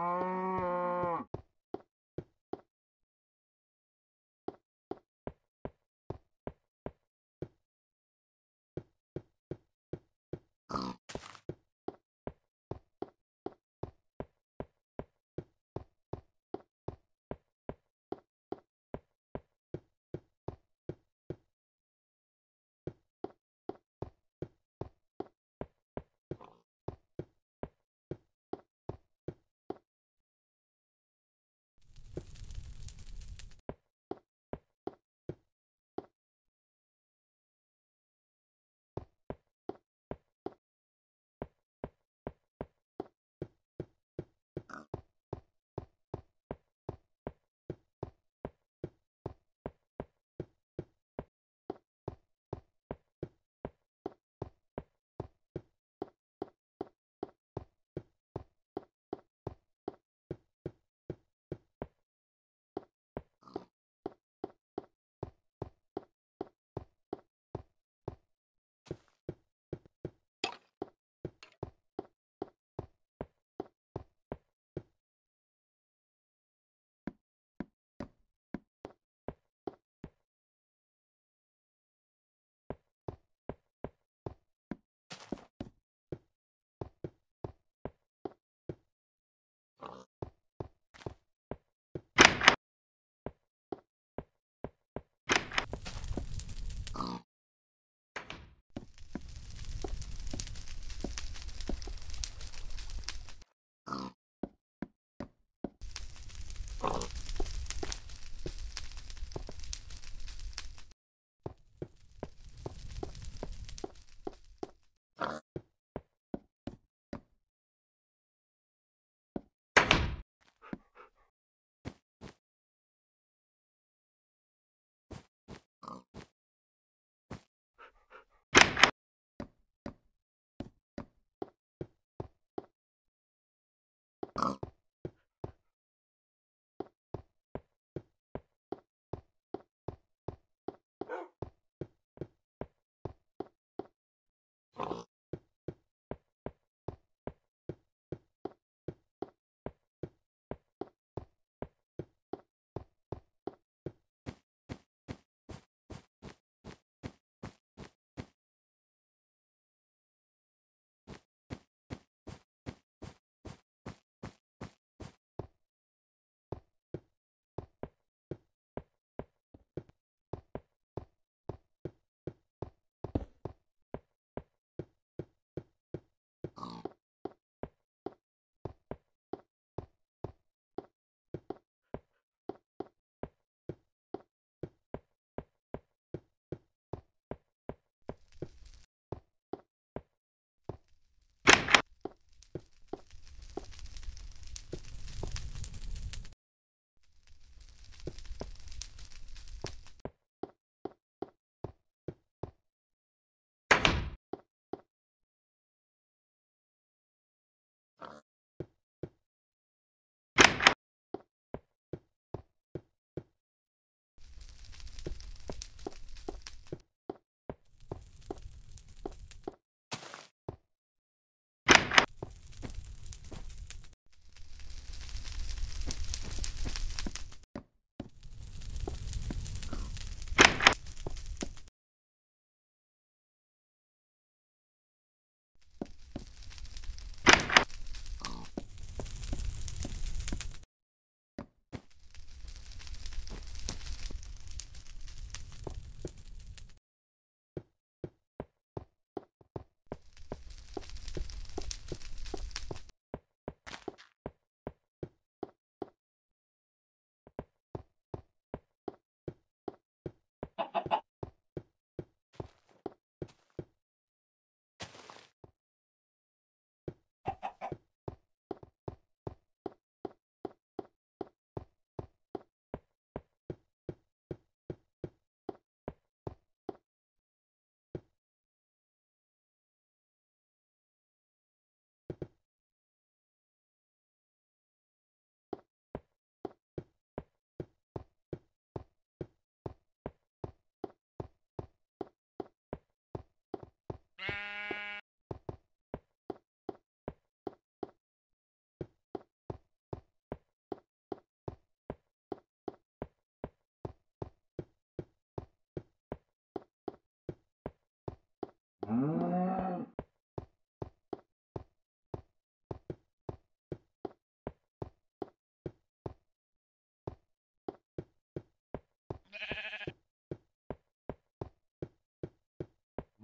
Hum.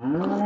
Mm.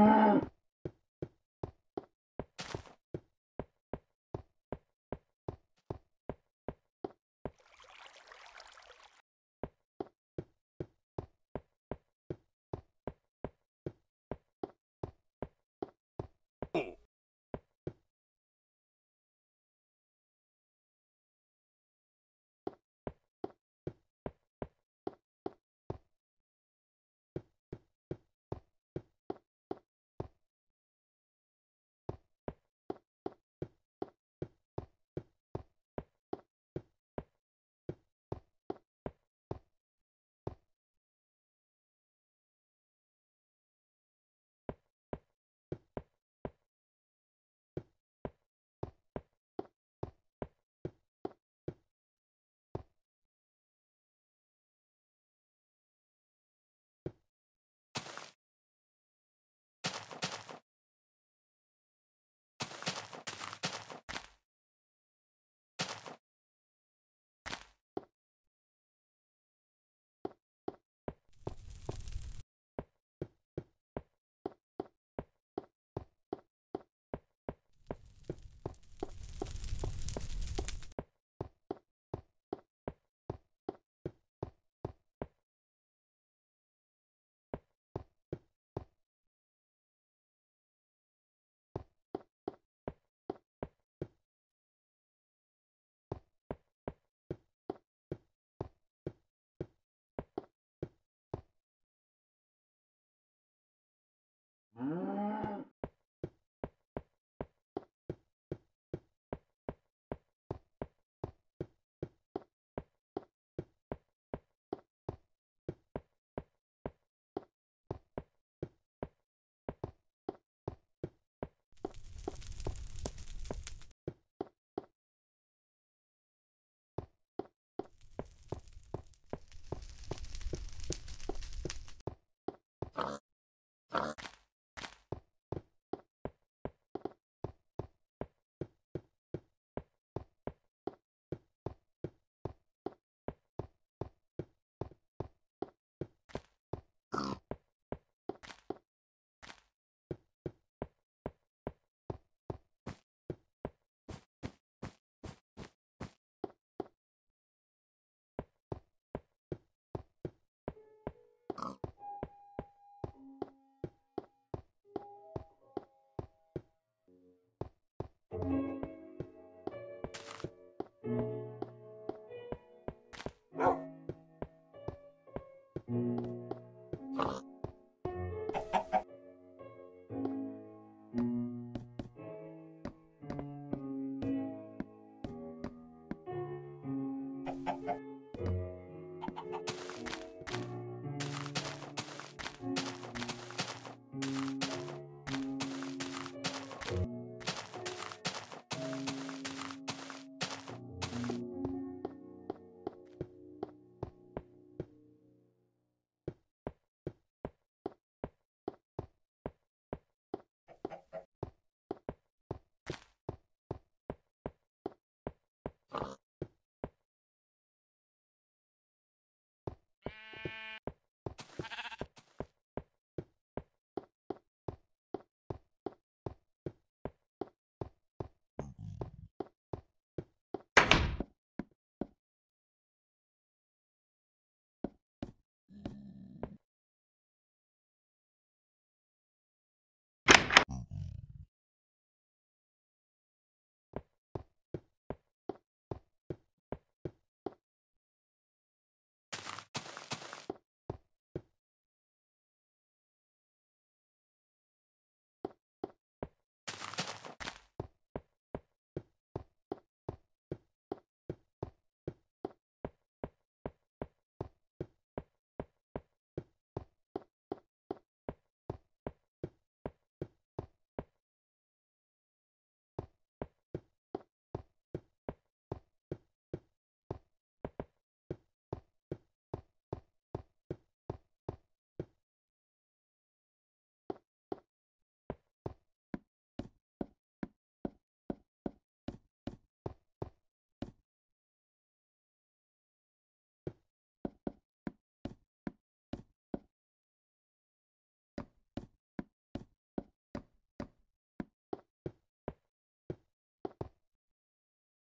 Uh.